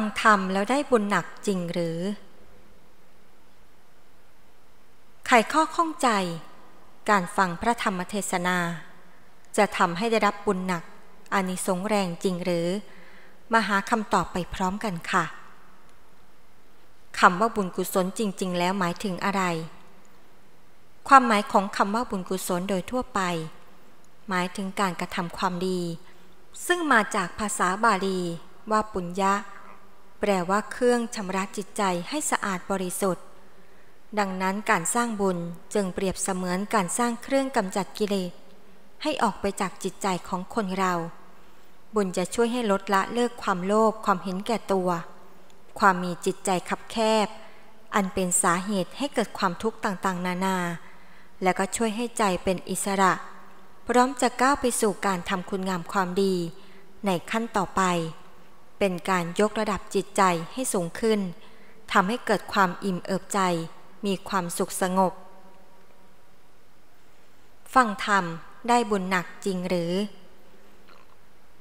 ฟังธรรมแล้วได้บุญหนักจริงหรือ ไขข้อข้องใจ การฟังพระธรรมเทศนา จะทำให้ได้รับบุญหนักอานิสงส์แรงจริงหรือ มาหาคำตอบไปพร้อมกันค่ะคำว่าบุญกุศลจริง ๆ แล้วหมายถึงอะไร ความหมายของคำว่าบุญกุศลโดยทั่วไป หมายถึงการกระทำความดี ซึ่งมาจากภาษาบาลีว่าปุญญะ แปลว่าเครื่องชำระจิตใจให้สะอาดบริสุทธิ์ ดังนั้นการสร้างบุญจึงเปรียบเสมือนการสร้างเครื่องกำจัดกิเลสให้ออกไปจากจิตใจของคนเรา บุญจะช่วยให้ลดละเลิกความโลภความเห็นแก่ตัว ความมีจิตใจคับแคบ อันเป็นสาเหตุให้เกิดความทุกข์ต่างๆ นานา และก็ช่วยให้ใจเป็นอิสระ พร้อมจะก้าวไปสู่การทำคุณงามความดี ในขั้นต่อไป เป็นการยกระดับจิตใจให้สูงขึ้นทำให้เกิดความอิ่มเอิบใจ มีความสุขสงบ ฟังธรรมได้บุญหนักจริงหรือ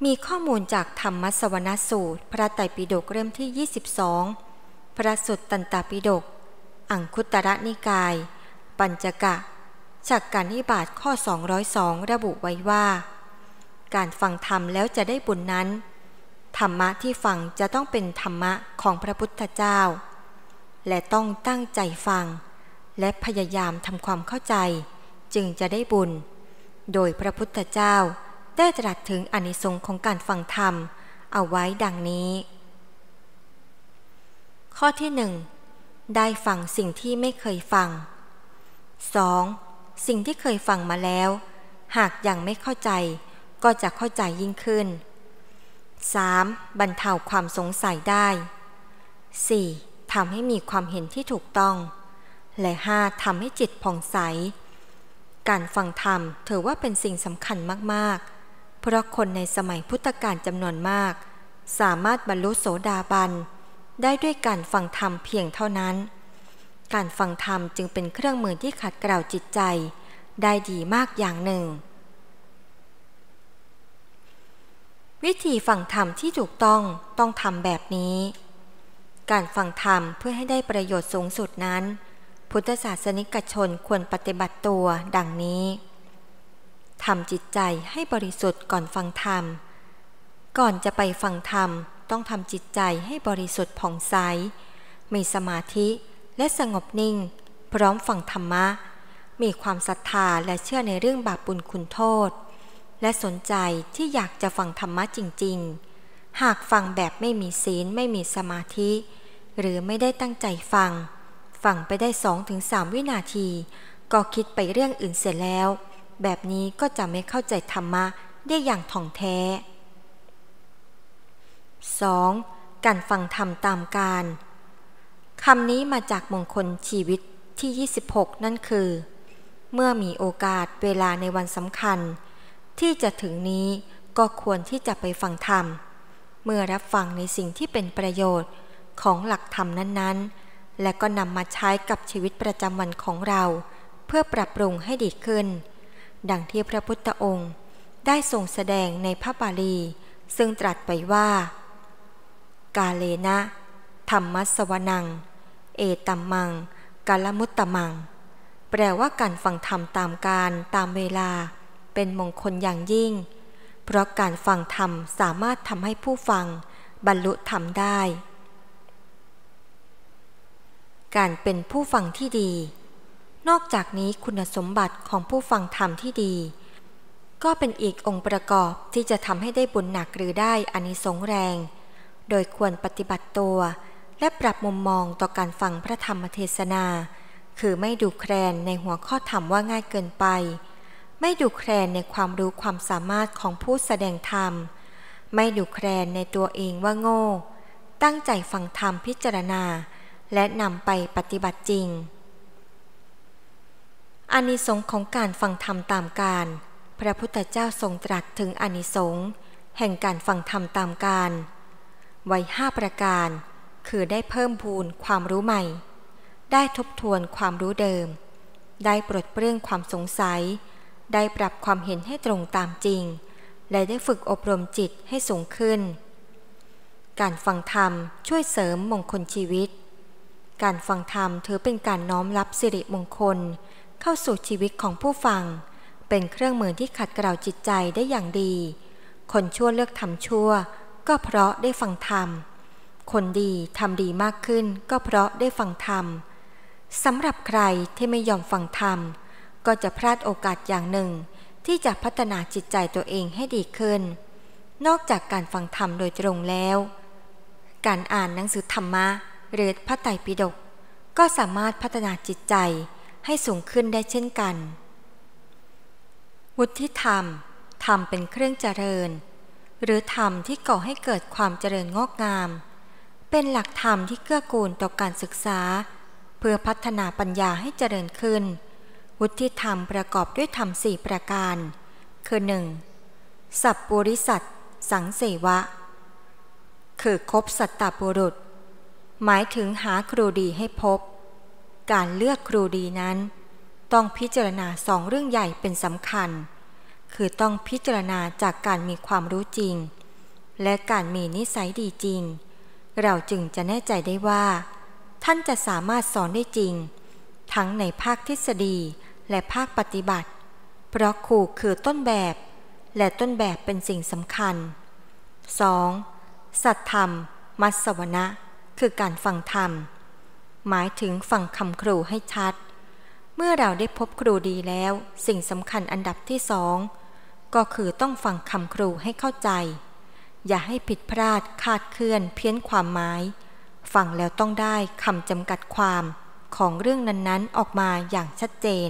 มีข้อมูลจากธรรมสวนสูตร พระไตรปิฎกเริ่มที่ 22 พระสุตตันตปิฎกอังคุตระนิกาย ปัญจกะ จากการนิบาตข้อ 202 ระบุไว้ว่า การฟังธรรมแล้วจะได้บุญนั้น ธรรมะที่ฟังจะต้องเป็นธรรมะของพระพุทธเจ้า และต้องตั้งใจฟัง และพยายามทำความเข้าใจ จึงจะได้บุญ โดยพระพุทธเจ้าได้ตรัสถึงอนิสงค์ของการฟังธรรม เอาไว้ดังนี้ ข้อที่หนึ่งได้ฟังสิ่งที่ไม่เคยฟัง 2. สิ่งที่เคยฟังมาแล้ว หากยังไม่เข้าใจก็จะเข้าใจยิ่งขึ้น 3. บรรเทาความสงสัยได้ 4. ทำให้มีความเห็นที่ถูกต้อง และ 5. ทำให้จิตผ่องใส การฟังธรรมถือว่าเป็นสิ่งสำคัญมาก ๆ เพราะคนในสมัยพุทธกาลจำนวนมาก สามารถบรรลุโสดาบัน ได้ด้วยการฟังธรรมเพียงเท่านั้น การฟังธรรมจึงเป็นเครื่องมือที่ขัดเกลาจิตใจ ได้ดีมากอย่างหนึ่ง วิธีฟังธรรมที่ถูกต้องต้องทำแบบนี้ การฟังธรรมเพื่อให้ได้ประโยชน์สูงสุดนั้น พุทธศาสนิกชนควรปฏิบัติตัวดังนี้ทำจิตใจให้บริสุทธิ์ก่อนฟังธรรม ก่อนจะไปฟังธรรมต้องทำจิตใจให้บริสุทธิ์ผ่องใส มีสมาธิและสงบนิ่ง พร้อมฟังธรรมะ มีความศรัทธาและเชื่อในเรื่องบาปบุญคุณโทษ และสนใจที่อยากจะฟังธรรมะจริง ๆ หากฟังแบบไม่มีศีลไม่มีสมาธิ หรือไม่ได้ตั้งใจฟัง ฟังไปได้สองถึงสามวินาที ก็คิดไปเรื่องอื่นเสร็จแล้ว แบบนี้ก็จะไม่เข้าใจธรรมะได้อย่างถ่องแท้ 2. การฟังธรรมตามการคำนี้มาจากมงคลชีวิตที่ 26 นั่นคือ เมื่อมีโอกาสเวลาในวันสำคัญ ที่จะถึงนี้ก็ควรที่จะไปฟังธรรม เมื่อรับฟังในสิ่งที่เป็นประโยชน์ของหลักธรรมนั้นๆ และก็นำมาใช้กับชีวิตประจำวันของเรา เพื่อปรับปรุงให้ดีขึ้น ดังที่พระพุทธองค์ ได้ทรงแสดงในพระบาลี ซึ่งตรัสไปว่า กาเลนะ ธรรมสวนัง เอตัมมังกาลมุตตมัง แปลว่าการฟังธรรมตามการตามเวลา เป็นมงคลอย่างยิ่ง เพราะการฟังธรรมสามารถทำให้ผู้ฟังบรรลุธรรมได้ การเป็นผู้ฟังที่ดี นอกจากนี้คุณสมบัติของผู้ฟังธรรมที่ดี ก็เป็นอีกองค์ประกอบที่จะทำให้ได้บุญหนักหรือได้อานิสงส์แรง โดยควรปฏิบัติตัว และปรับมุมมองต่อการฟังพระธรรมเทศนา คือไม่ดูแคลนในหัวข้อธรรมว่าง่ายเกินไป ไม่ดูแคลนในความรู้ความสามารถของผู้แสดงธรรม ไม่ดูแคลนในตัวเองว่าโง่ ตั้งใจฟังธรรมพิจารณา และนำไปปฏิบัติจริงอานิสงส์ของการฟังธรรมตามการ พระพุทธเจ้าทรงตรัสถึงอานิสงส์แห่งการฟังธรรมตามการ ไว้ห้าประการ คือได้เพิ่มพูนความรู้ใหม่ ได้ทบทวนความรู้เดิม ได้ปลดเปลื้องความสงสัย ได้ปรับความเห็นให้ตรงตามจริง และได้ฝึกอบรมจิตให้สูงขึ้น การฟังธรรมช่วยเสริมมงคลชีวิต การฟังธรรมถือเป็นการน้อมรับสิริมงคล เข้าสู่ชีวิตของผู้ฟัง เป็นเครื่องมือที่ขัดเกลาจิตใจได้อย่างดี คนชั่วเลือกทำชั่ว ก็เพราะได้ฟังธรรม คนดีทำดีมากขึ้น ก็เพราะได้ฟังธรรมสำหรับใครที่ไม่ยอมฟังธรรม ก็จะพลาดโอกาสอย่างหนึ่ง ที่จะพัฒนาจิตใจตัวเองให้ดีขึ้น นอกจากการฟังธรรมโดยตรงแล้ว การอ่านหนังสือธรรมะหรือพระไตรปิฎกก็สามารถพัฒนาจิตใจให้สูงขึ้นได้เช่นกัน วุฒิธรรมธรรมเป็นเครื่องเจริญ หรือธรรมที่ก่อให้เกิดความเจริญงอกงาม เป็นหลักธรรมที่เกื้อกูลต่อการศึกษา เพื่อพัฒนาปัญญาให้เจริญขึ้น วุฒิธรรมประกอบด้วยธรรมสี่ประการ คือหนึ่งสัพปุริสัตสังเสวะ คือคบสัตตบุรุษ หมายถึงหาครูดีให้พบ การเลือกครูดีนั้น ต้องพิจารณาสองเรื่องใหญ่เป็นสำคัญ คือต้องพิจารณาจากการมีความรู้จริง และการมีนิสัยดีจริง เราจึงจะแน่ใจได้ว่า ท่านจะสามารถสอนได้จริง ทั้งในภาคทฤษฎี และภาคปฏิบัติ เพราะครูคือต้นแบบ และต้นแบบเป็นสิ่งสำคัญ 2. สัตธรรม มัสวนะ คือการฟังธรรม หมายถึงฟังคำครูให้ชัด เมื่อเราได้พบครูดีแล้ว สิ่งสำคัญอันดับที่สองก็คือต้องฟังคำครูให้เข้าใจ อย่าให้ผิดพลาดคาดเคลื่อนเพี้ยนความหมาย ฟังแล้วต้องได้คำจำกัดความของเรื่องนั้นๆออกมาอย่างชัดเจน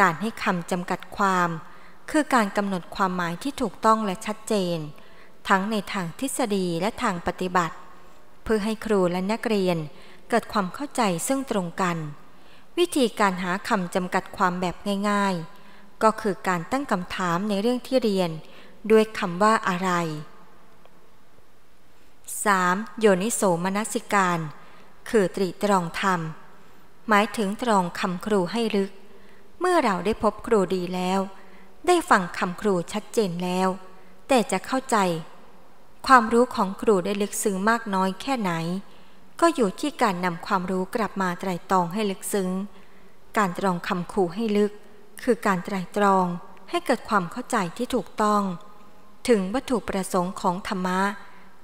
การให้คำจำกัดความ คือการกำหนดความหมายที่ถูกต้องและชัดเจน ทั้งในทางทฤษฎีและทางปฏิบัติ เพื่อให้ครูและนักเรียนเกิดความเข้าใจซึ่งตรงกัน วิธีการหาคำจำกัดความแบบง่ายๆ ก็คือการตั้งคำถามในเรื่องที่เรียน ด้วยคำว่าอะไร 3. โยนิโสมนสิการ คือตรีตรองธรรม หมายถึงตรองคำครูให้ลึก เมื่อเราได้พบครูดีแล้ว ได้ฟังคำครูชัดเจนแล้ว แต่จะเข้าใจ ความรู้ของครูได้ลึกซึ้งมากน้อยแค่ไหน ก็อยู่ที่การนำความรู้กลับมาไตรตรองให้ลึกซึ้ง การตรองคำครูให้ลึก คือการไตรตรองให้เกิดความเข้าใจที่ถูกต้อง ถึงวัตถุประสงค์ของธรรมะ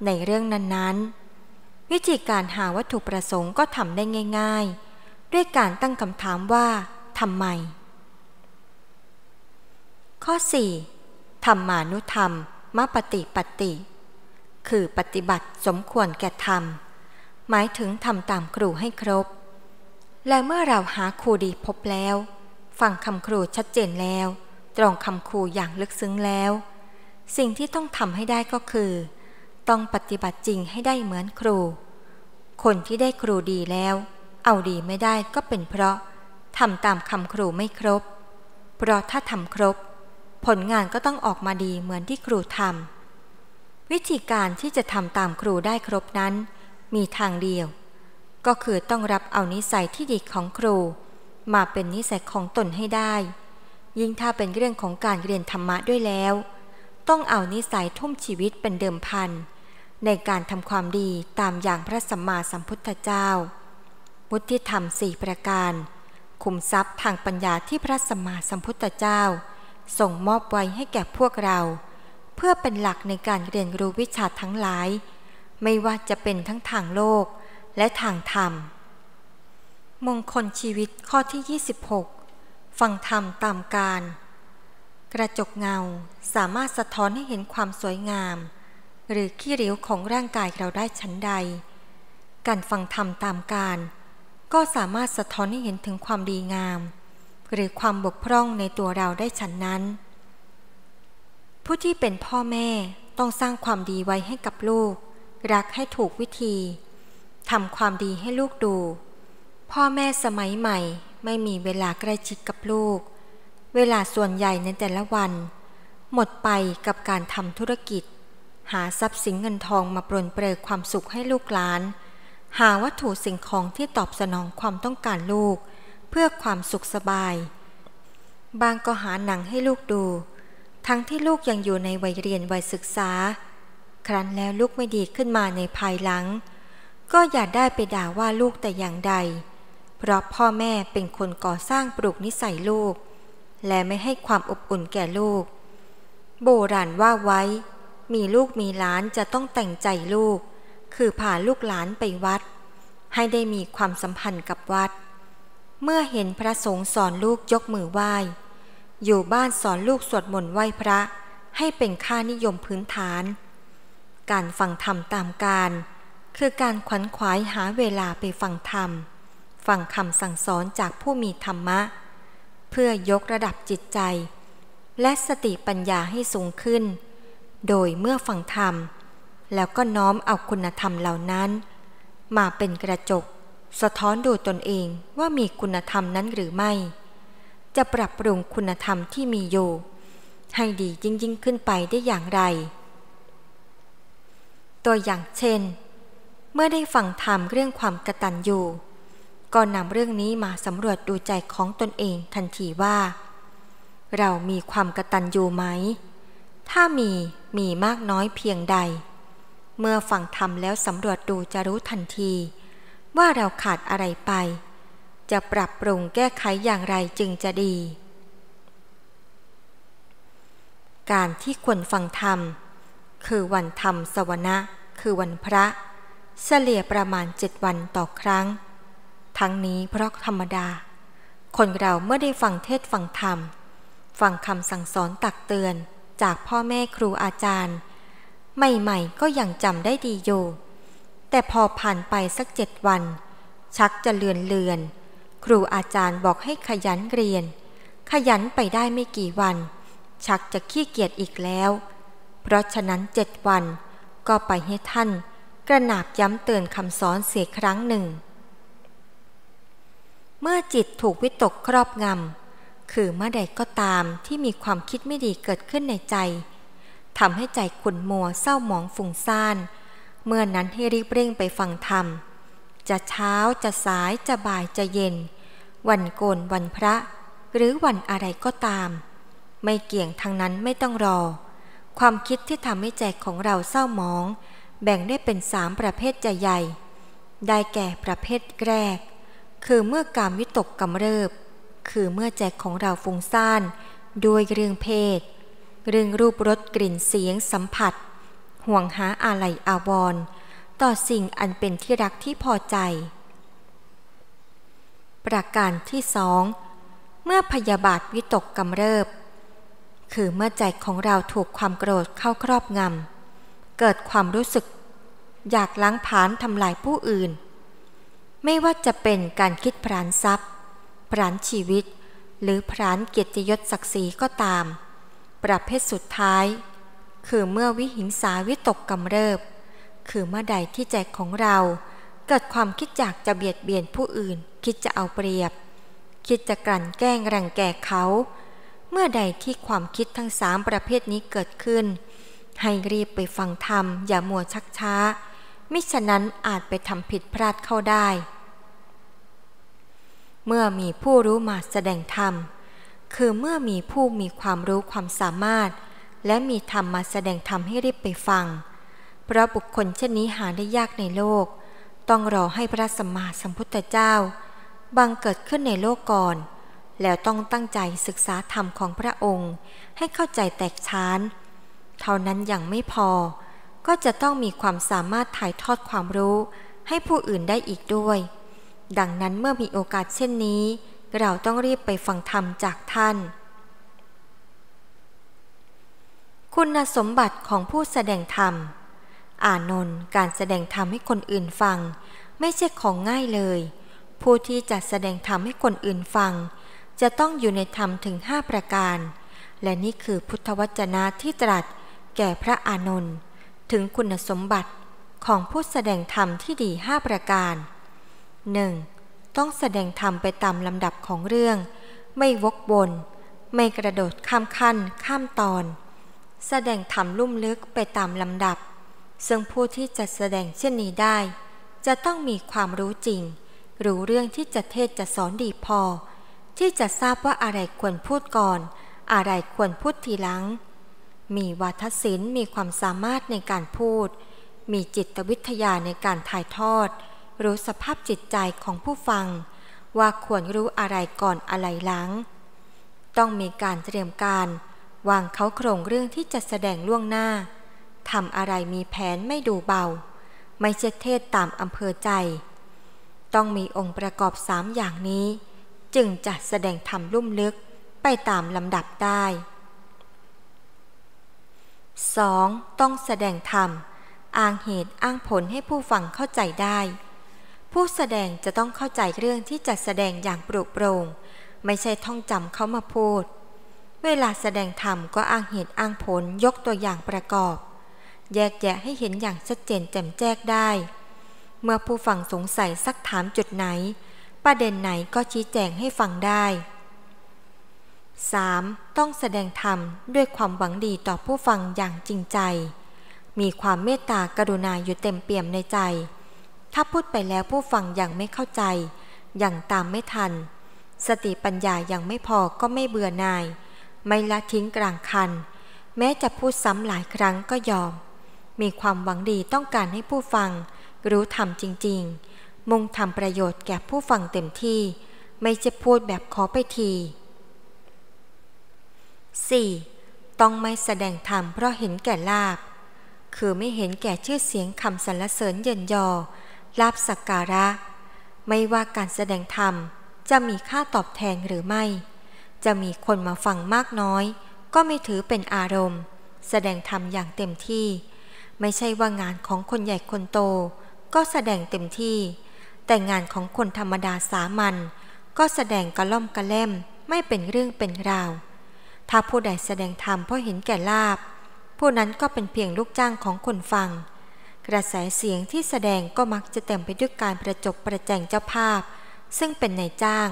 ในเรื่องนั้นๆ วิธีการหาวัตถุประสงค์ก็ทำได้ง่าย ๆ ด้วยการตั้งคำถามว่าทำไม ข้อ 4. ธรรมานุธรรมมปฏิปฏิคือปฏิบัติสมควรแก่ธรรม หมายถึงทำตามครูให้ครบ และเมื่อเราหาครูดีพบแล้ว ฟังคำครูชัดเจนแล้ว ตรงคำครูอย่างลึกซึ้งแล้ว สิ่งที่ต้องทำให้ได้ก็คือ ต้องปฏิบัติจริงให้ได้เหมือนครู คนที่ได้ครูดีแล้ว เอาดีไม่ได้ก็เป็นเพราะทำตามคำครูไม่ครบ เพราะถ้าทำครบ ผลงานก็ต้องออกมาดีเหมือนที่ครูทำวิธีการที่จะทำตามครูได้ครบนั้น มีทางเดียว ก็คือต้องรับเอานิสัยที่ดีของครู มาเป็นนิสัยของตนให้ได้ ยิ่งถ้าเป็นเรื่องของการเรียนธรรมะด้วยแล้ว ต้องเอานิสัยทุ่มชีวิตเป็นเดิมพัน ในการทำความดีตามอย่างพระสัมมาสัมพุทธเจ้าวุฒิธรรมสี่ประการ คุมทรัพย์ทางปัญญาที่พระสัมมาสัมพุทธเจ้า ส่งมอบไว้ให้แก่พวกเรา เพื่อเป็นหลักในการเรียนรู้วิชาทั้งหลาย ไม่ว่าจะเป็นทั้งทางโลกและทางธรรม มงคลชีวิตข้อที่ 26 ฟังธรรมตามการ กระจกเงาสามารถสะท้อนให้เห็นความสวยงาม หรือขี้ริ้วของร่างกายเราได้ชั้นใด การฟังธรรมตามการ ก็สามารถสะท้อนให้เห็นถึงความดีงาม หรือความบกพร่องในตัวเราได้ชั้นนั้น ผู้ที่เป็นพ่อแม่ต้องสร้างความดีไว้ให้กับลูก รักให้ถูกวิธีทำความดีให้ลูกดู พ่อแม่สมัยใหม่ไม่มีเวลาใกล้ชิดกับลูก เวลาส่วนใหญ่ในแต่ละวัน หมดไปกับการทำธุรกิจ หาทรัพย์สินเงินทองมาปรนเปรยความสุขให้ลูกหลาน หาวัตถุสิ่งของที่ตอบสนองความต้องการลูก เพื่อความสุขสบาย บางก็หาหนังให้ลูกดู ทั้งที่ลูกยังอยู่ในวัยเรียนวัยศึกษา ครั้นแล้วลูกไม่ดีขึ้นมาในภายหลัง ก็อย่าได้ไปด่าว่าลูกแต่อย่างใด เพราะพ่อแม่เป็นคนก่อสร้างปลูกนิสัยลูก และไม่ให้ความอบอุ่นแก่ลูก โบราณว่าไว้ มีลูกมีหลานจะต้องแต่งใจลูก คือพาลูกหลานไปวัด ให้ได้มีความสัมพันธ์กับวัด เมื่อเห็นพระสงฆ์สอนลูกยกมือไหว้ อยู่บ้านสอนลูกสวดมนต์ไหว้พระให้เป็นค่านิยมพื้นฐาน การฟังธรรมตามการ คือการขวัญขวายหาเวลาไปฟังธรรม ฟังคำสั่งสอนจากผู้มีธรรมะ เพื่อยกระดับจิตใจ และสติปัญญาให้สูงขึ้น โดยเมื่อฟังธรรม แล้วก็น้อมเอาคุณธรรมเหล่านั้น มาเป็นกระจก สะท้อนดูตนเองว่ามีคุณธรรมนั้นหรือไม่ จะปรับปรุงคุณธรรมที่มีอยู่ ให้ดียิ่งยิ่งขึ้นไปได้อย่างไร ตัวอย่างเช่น เมื่อได้ฟังธรรมเรื่องความกตัญญูก็นำเรื่องนี้มาสำรวจดูใจของตนเองทันทีว่า เรามีความกตัญญูไหม ถ้ามีมีมากน้อยเพียงใด เมื่อฟังธรรมแล้วสำรวจดูจะรู้ทันที ว่าเราขาดอะไรไป จะปรับปรุงแก้ไขอย่างไรจึงจะดี การที่ควรฟังธรรม คือวันธรรมสวนะคือวันพระเฉลี่ยประมาณเจ็ดวันต่อครั้ง ทั้งนี้เพราะธรรมดา คนเราเมื่อได้ฟังเทศฟังธรรม ฟังคำสั่งสอนตักเตือนจากพ่อแม่ครูอาจารย์ ใหม่ๆก็ยังจำได้ดีอยู่ แต่พอผ่านไปสักเจ็ดวัน ชักจะเลือนเลือน ครูอาจารย์บอกให้ขยันเรียน ขยันไปได้ไม่กี่วัน ชักจะขี้เกียจอีกแล้ว เพราะฉะนั้นเจ็ดวัน ก็ไปให้ท่าน กระหนาบย้ำเตือนคำสอนเสียครั้งหนึ่ง เมื่อจิตถูกวิตกครอบงำคือเมื่อใดก็ตามที่มีความคิดไม่ดีเกิดขึ้นในใจทำให้ใจขุ่นมัวเศร้าหมองฝุ่งซ่าน เมื่อนั้นให้รีบเร่งไปฟังธรรม จะเช้าจะสายจะบ่ายจะเย็น วันโกนวันพระ หรือวันอะไรก็ตาม ไม่เกี่ยงทางนั้นไม่ต้องรอ ความคิดที่ทำให้ใจของเราเศร้าหมอง แบ่งได้เป็นสามประเภทใหญ่ๆได้แก่ประเภทแรก คือเมื่อการวิตกกำเริบ คือเมื่อใจของเราฟุ้งซ่านด้วยเรื่องเพศ เรื่องรูปรสกลิ่นเสียงสัมผัส ห่วงหาอะไรอาวรต่อสิ่งอันเป็นที่รักที่พอใจ ประการที่สอง เมื่อพยาบาทวิตกกำเริบ คือเมื่อใจของเราถูกความโกรธเข้าครอบงำ เกิดความรู้สึก อยากล้างผานทำลายผู้อื่น ไม่ว่าจะเป็นการคิดพรานทรัพย์ พรานชีวิต หรือพรานเกียรติยศศักดิ์ศรีก็ตาม ประเภทสุดท้าย คือเมื่อวิหิงสาวิตกกำเริบ คือเมื่อใดที่ใจของเรา เกิดความคิดอยากจะเบียดเบียนผู้อื่น คิดจะเอาเปรียบ คิดจะกลั่นแกล้งรังแกเขา เมื่อใดที่ความคิดทั้งสามประเภทนี้เกิดขึ้น ให้รีบไปฟังธรรม อย่ามัวชักช้า มิฉะนั้นอาจไปทำผิดพลาดเข้าได้ เมื่อมีผู้รู้มาแสดงธรรม คือเมื่อมีผู้มีความรู้ความสามารถ และมีธรรมมาแสดงธรรมให้รีบไปฟัง เพราะบุคคลเช่นนี้หาได้ยากในโลก ต้องรอให้พระสัมมาสัมพุทธเจ้า บังเกิดขึ้นในโลกก่อน แล้วต้องตั้งใจศึกษาธรรมของพระองค์ ให้เข้าใจแตกฉาน เท่านั้นยังไม่พอ ก็จะต้องมีความสามารถถ่ายทอดความรู้ ให้ผู้อื่นได้อีกด้วย ดังนั้นเมื่อมีโอกาสเช่นนี้ เราต้องรีบไปฟังธรรมจากท่าน คุณสมบัติของผู้แสดงธรรม อานนท์การแสดงธรรมให้คนอื่นฟัง ไม่ใช่ของง่ายเลย ผู้ที่จะแสดงธรรมให้คนอื่นฟัง จะต้องอยู่ในธรรมถึงห้าประการ และนี่คือพุทธวจนะที่ตรัสแก่พระอานนท์ถึงคุณสมบัติของผู้แสดงธรรมที่ดีห้าประการ 1. ต้องแสดงธรรมไปตามลำดับของเรื่อง ไม่วกบนไม่กระโดดข้ามขั้นข้ามตอน แสดงธรรมลุ่มลึกไปตามลำดับ ซึ่งผู้ที่จะแสดงเช่นนี้ได้ จะต้องมีความรู้จริง รู้เรื่องที่จะเทศจะสอนดีพอ ที่จะทราบว่าอะไรควรพูดก่อน อะไรควรพูดทีหลัง มีวาทศิลป์มีความสามารถในการพูด มีจิตวิทยาในการถ่ายทอด รู้สภาพจิตใจของผู้ฟัง ว่าควรรู้อะไรก่อนอะไรหลัง ต้องมีการเตรียมการ วางเขาโครงเรื่องที่จะแสดงล่วงหน้าทำอะไรมีแผนไม่ดูเบา ไม่เจเทศตามอำเภอใจ ต้องมีองค์ประกอบสามอย่างนี้ จึงจะแสดงธรรมลุ่มลึกไปตามลำดับได้ 2. ต้องแสดงธรรม อ้างเหตุอ้างผลให้ผู้ฟังเข้าใจได้ ผู้แสดงจะต้องเข้าใจเรื่องที่จะแสดงอย่างปรุโปร่งไม่ใช่ท่องจำเขามาพูด เวลาแสดงธรรมก็อ้างเหตุอ้างผลยกตัวอย่างประกอบ แยกแยะให้เห็นอย่างชัดเจนแจ่มแจ้งได้ เมื่อผู้ฟังสงสัยสักถามจุดไหน ประเด็นไหนก็ชี้แจงให้ฟังได้ 3. ต้องแสดงธรรมด้วยความหวังดีต่อผู้ฟังอย่างจริงใจ มีความเมตตากรุณาอยู่เต็มเปี่ยมในใจ ถ้าพูดไปแล้วผู้ฟังยังไม่เข้าใจ ยังตามไม่ทัน สติปัญญายังไม่พอก็ไม่เบื่อหน่าย ไม่ละทิ้งกลางคัน แม้จะพูดซ้ำหลายครั้งก็ยอม มีความหวังดีต้องการให้ผู้ฟัง รู้ธรรมจริง ๆ มุ่งทำประโยชน์แก่ผู้ฟังเต็มที่ ไม่จะพูดแบบขอไปที 4. ต้องไม่แสดงธรรมเพราะเห็นแก่ลาบ คือไม่เห็นแก่ชื่อเสียงคำสรรเสริญเยินยอ ลาบสักการะ ไม่ว่าการแสดงธรรมจะมีค่าตอบแทนหรือไม่ จะมีคนมาฟังมากน้อย ก็ไม่ถือเป็นอารมณ์ แสดงธรรมอย่างเต็มที่ ไม่ใช่ว่างานของคนใหญ่คนโต ก็แสดงเต็มที่ แต่งานของคนธรรมดาสามัญก็แสดงกระล่อมกระแล่มไม่เป็นเรื่องเป็นราว ถ้าผู้ใดแสดงธรรมเพราะเห็นแก่ลาบ ผู้นั้นก็เป็นเพียงลูกจ้างของคนฟัง กระแสเสียงที่แสดงก็มักจะเต็มไปด้วยการประจบประแจงเจ้าภาพ ซึ่งเป็นนายจ้าง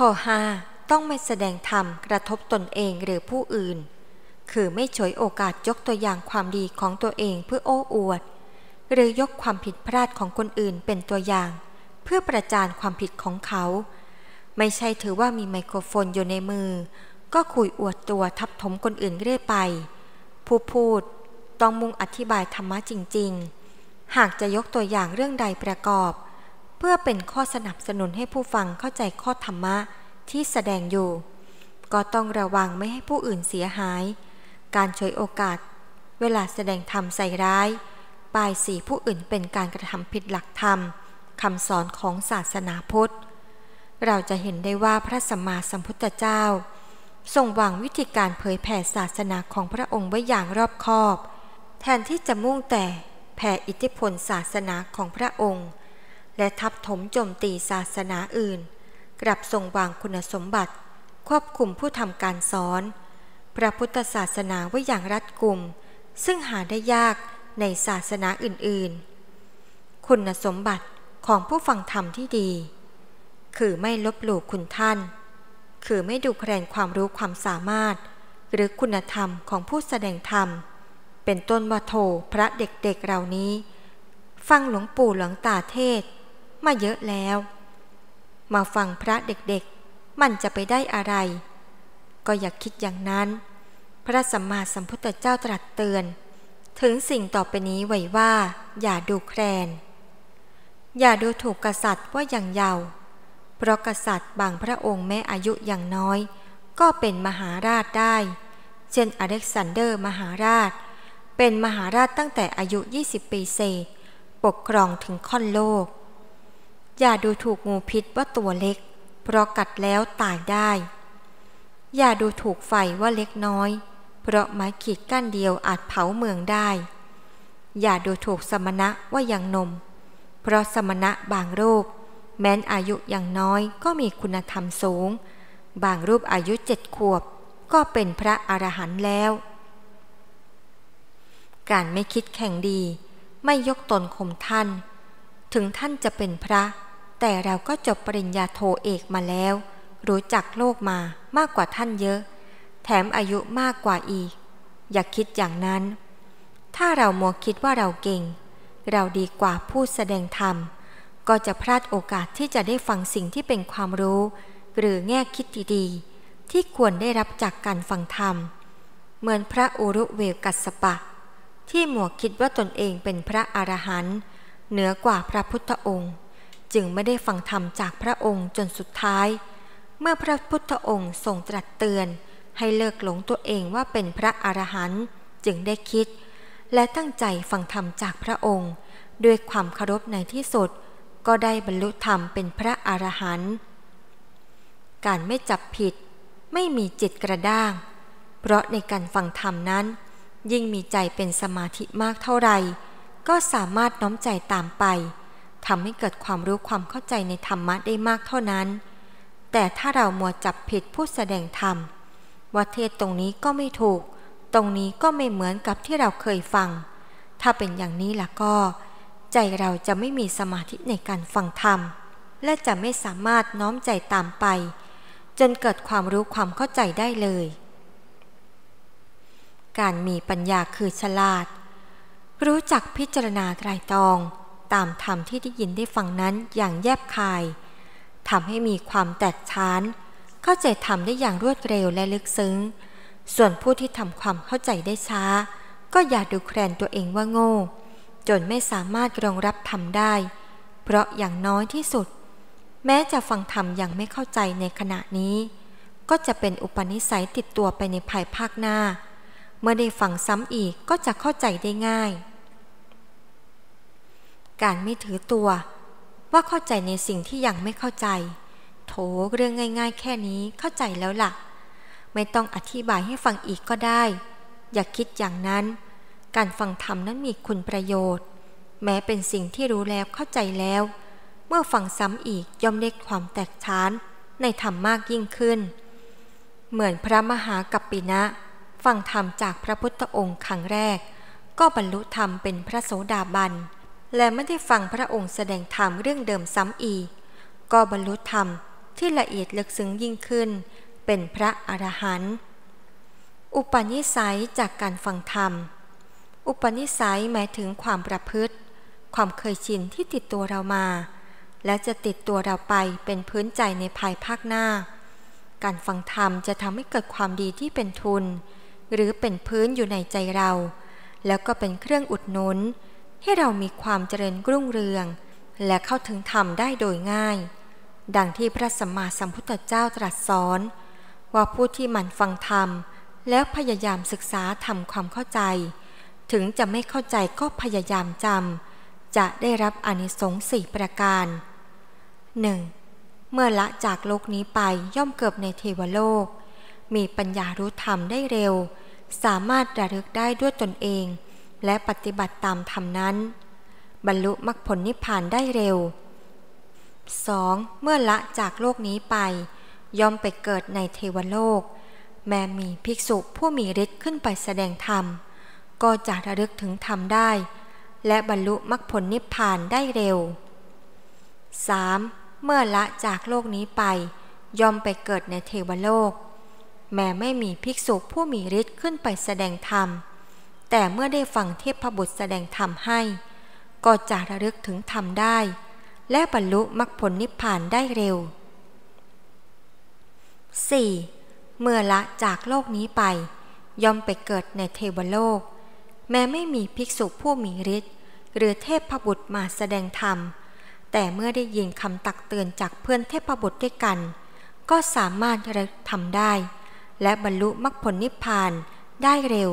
ข้อ 5 ต้องไม่แสดงธรรมกระทบตนเองหรือผู้อื่น คือไม่ฉวยโอกาสยกตัวอย่างความดีของตัวเองเพื่อโอ้อวด หรือยกความผิดพลาดของคนอื่นเป็นตัวอย่าง เพื่อประจานความผิดของเขา ไม่ใช่ถือว่ามีไมโครโฟนอยู่ในมือ ก็คุยอวดตัวทับถมคนอื่นเรื่อยไป ผู้พูดต้องมุ่งอธิบายธรรมะจริง ๆ หากจะยกตัวอย่างเรื่องใดประกอบ พื่อเป็นข้อสนับสนุนให้ผู้ฟังเข้าใจข้อธรรมะที่แสดงอยู่ ก็ต้องระวังไม่ให้ผู้อื่นเสียหาย การช่วยโอกาส เวลาแสดงธรรมใส่ร้ายปายสีผู้อื่นเป็นการกระทำผิดหลักธรรมคำสอนของศาสนาพุทธ เราจะเห็นได้ว่าพระสัมมาสัมพุทธเจ้า ทรงวางวิธีการเผยแผ่ศาสนาของพระองค์ไว้อย่างรอบคอบ แทนที่จะมุ่งแต่แผ่อิทธิพลศาสนาของพระองค์ และทับถมโจมตีศาสนาอื่น กลับทรงวางคุณสมบัติ ควบคุมผู้ทำการสอน พระพุทธศาสนาไว้อย่างรัดกุม ซึ่งหาได้ยากในศาสนาอื่นๆ คุณสมบัติของผู้ฟังธรรมที่ดี คือไม่ลบหลู่คุณท่าน คือไม่ดูแคลนความรู้ความสามารถ หรือคุณธรรมของผู้แสดงธรรม เป็นต้นว่าโทพระเด็กๆเเหล่านี้ ฟังหลวงปู่หลวงตาเทศ มาเยอะแล้ว มาฟังพระเด็กๆ มันจะไปได้อะไร ก็อย่าคิดอย่างนั้น พระสัมมาสัมพุทธเจ้าตรัสเตือน ถึงสิ่งต่อไปนี้ไว้ว่า อย่าดูแคลน อย่าดูถูกกษัตริย์ว่าอย่างเยาว์เพราะกษัตริย์บางพระองค์แม้อายุอย่างน้อย ก็เป็นมหาราชได้ เช่นอเล็กซานเดอร์มหาราช เป็นมหาราชตั้งแต่อายุ 20 ปีเศษ ปกครองถึงค่อนโลก อย่าดูถูกงูพิษว่าตัวเล็ก เพราะกัดแล้วตายได้ อย่าดูถูกไฟว่าเล็กน้อย เพราะไม้ขีดกั้นเดียวอาจเผาเมืองได้ อย่าดูถูกสมณะว่ายังนม เพราะสมณะบางรูป แม้นอายุอย่างน้อยก็มีคุณธรรมสูง บางรูปอายุเจ็ดขวบ ก็เป็นพระอรหันต์แล้ว การไม่คิดแข่งดี ไม่ยกตนข่มท่าน ถึงท่านจะเป็นพระ แต่เราก็จบปริญญาโทเอกมาแล้ว รู้จักโลกมามากกว่าท่านเยอะ แถมอายุมากกว่าอีก อย่าคิดอย่างนั้น ถ้าเรามัวคิดว่าเราเก่ง เราดีกว่าผู้แสดงธรรม ก็จะพลาดโอกาสที่จะได้ฟังสิ่งที่เป็นความรู้ หรือแง่คิดดีๆ ที่ควรได้รับจากการฟังธรรม เหมือนพระอุรุเวกัสปะ ที่หมวกคิดว่าตนเองเป็นพระอรหันต์เหนือกว่าพระพุทธองค์ จึงไม่ได้ฟังธรรมจากพระองค์จนสุดท้าย เมื่อพระพุทธองค์ทรงตรัสเตือน ให้เลิกหลงตัวเองว่าเป็นพระอรหันต์จึงได้คิด และตั้งใจฟังธรรมจากพระองค์ ด้วยความเคารพในที่สุด ก็ได้บรรลุธรรมเป็นพระอรหันต์การไม่จับผิด ไม่มีจิตกระด้าง เพราะในการฟังธรรมนั้น ยิ่งมีใจเป็นสมาธิมากเท่าไหร่ก็สามารถน้อมใจตามไป ทำให้เกิดความรู้ความเข้าใจในธรรมะได้มากเท่านั้น แต่ถ้าเรามัวจับผิดผู้แสดงธรรมว่าเทศตรงนี้ก็ไม่ถูก ตรงนี้ก็ไม่เหมือนกับที่เราเคยฟัง ถ้าเป็นอย่างนี้ล่ะก็ ใจเราจะไม่มีสมาธิในการฟังธรรม และจะไม่สามารถน้อมใจตามไป จนเกิดความรู้ความเข้าใจได้เลย การมีปัญญาคือฉลาด รู้จักพิจารณาไตรตรอง ตามธรรมที่ได้ยินได้ฟังนั้นอย่างแยบคายทำให้มีความแตกฉาน เข้าใจธรรมได้อย่างรวดเร็วและลึกซึ้ง ส่วนผู้ที่ทำความเข้าใจได้ช้า ก็อย่าดูแคลนตัวเองว่าโง่ จนไม่สามารถรองรับธรรมได้ เพราะอย่างน้อยที่สุด แม้จะฟังธรรมอย่างไม่เข้าใจในขณะนี้ ก็จะเป็นอุปนิสัยติดตัวไปในภายภาคหน้า เมื่อได้ฟังซ้ำอีกก็จะเข้าใจได้ง่าย การไม่ถือตัว ว่าเข้าใจในสิ่งที่ยังไม่เข้าใจ โถเรื่องง่าย ๆ แค่นี้เข้าใจแล้วละ่ะ ไม่ต้องอธิบายให้ฟังอีกก็ได้ อย่าคิดอย่างนั้น การฟังธรรมนั้นมีคุณประโยชน์ แม้เป็นสิ่งที่รู้แล้วเข้าใจแล้ว เมื่อฟังซ้ำอีกย่อมได้ความแตกฉานในธรรมมากยิ่งขึ้น เหมือนพระมหากัปปินะ ฟังธรรมจากพระพุทธองค์ครั้งแรก ก็บรรลุธรรมเป็นพระโสดาบัน และไม่ได้ฟังพระองค์แสดงธรรมเรื่องเดิมซ้ำอีก ก็บรรลุธรรมที่ละเอียดลึกซึ้งยิ่งขึ้น เป็นพระอรหันต์อุปนิสัยจากการฟังธรรม อุปนิสัยหมายถึงความประพฤติ ความเคยชินที่ติดตัวเรามา และจะติดตัวเราไปเป็นพื้นใจในภายภาคหน้า การฟังธรรมจะทำให้เกิดความดีที่เป็นทุน หรือเป็นพื้นอยู่ในใจเรา แล้วก็เป็นเครื่องอุดหนุน ให้เรามีความเจริญรุ่งเรือง และเข้าถึงธรรมได้โดยง่าย ดังที่พระสัมมาสัมพุทธเจ้าตรัสสอน ว่าผู้ที่หมั่นฟังธรรม แล้วพยายามศึกษาทำความเข้าใจ ถึงจะไม่เข้าใจก็พยายามจำจะได้รับอนิสงส์สี่ประการ 1. เมื่อละจากโลกนี้ไปย่อมเกิดในเทวโลก มีปัญญารู้ธรรมได้เร็ว สามารถระลึกได้ด้วยตนเอง และปฏิบัติตามธรรมนั้น บรรลุมรรคผลนิพพานได้เร็ว 2. เมื่อละจากโลกนี้ไป ย่อมไปเกิดในเทวโลก แม้มีภิกษุผู้มีฤทธิ์ขึ้นไปแสดงธรรม ก็จะระลึกถึงธรรมได้ และบรรลุมรรคผลนิพพานได้เร็ว 3. เมื่อละจากโลกนี้ไป ย่อมไปเกิดในเทวโลก แม้ไม่มีภิกษุผู้มีฤทธิ์ขึ้นไปแสดงธรรม แต่เมื่อได้ฟังเทพบุตรแสดงธรรมให้ ก็จะระลึกถึงธรรมได้ และบรรลุมรรคผลนิพพานได้เร็ว 4. เมื่อละจากโลกนี้ไป ย่อมไปเกิดในเทวโลก แม้ไม่มีภิกษุผู้มีฤทธิ์หรือเทพบุตรมาแสดงธรรม แต่เมื่อได้ยินคำตักเตือนจากเพื่อนเทพบุตรด้วยกัน ก็สามารถระลึกทำได้ และบรรลุมรรคผลนิพพานได้เร็ว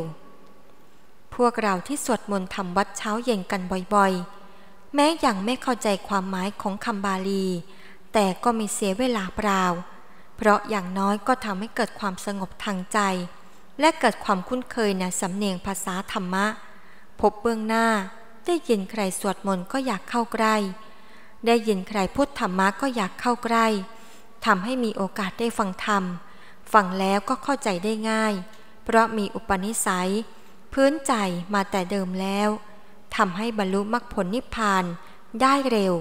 พวกเราที่สวดมนต์ทำวัดเช้าเย็นกันบ่อยๆ แม้ยังไม่เข้าใจความหมายของคำบาลี แต่ก็ไม่เสียเวลาเปล่า เพราะอย่างน้อยก็ทำให้เกิดความสงบทางใจ และเกิดความคุ้นเคยในสำเนียงภาษาธรรมะ พบเบื้องหน้า ได้ยินใครสวดมนต์ก็อยากเข้าใกล้ ได้ยินใครพูดธรรมะก็อยากเข้าใกล้ทำให้มีโอกาสได้ฟังธรรม ฟังแล้วก็เข้าใจได้ง่าย เพราะมีอุปนิสัย พื้นใจมาแต่เดิมแล้วทำให้บรรลุมรรคผลนิพพานได้เร็ว